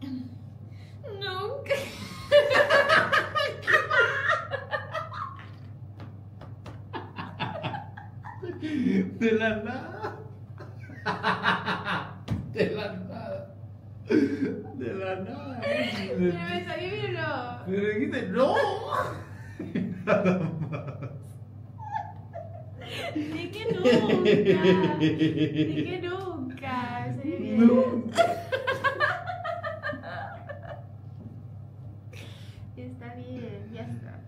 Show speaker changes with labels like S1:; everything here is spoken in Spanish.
S1: Nunca.
S2: De la nada. De la nada. De la nada.
S1: Pero me salió bien o no.
S2: Pero dijiste, no. Nada más.
S1: Dije nunca. Dije nunca. Salió bien.
S2: Nunca. está bien, ya está.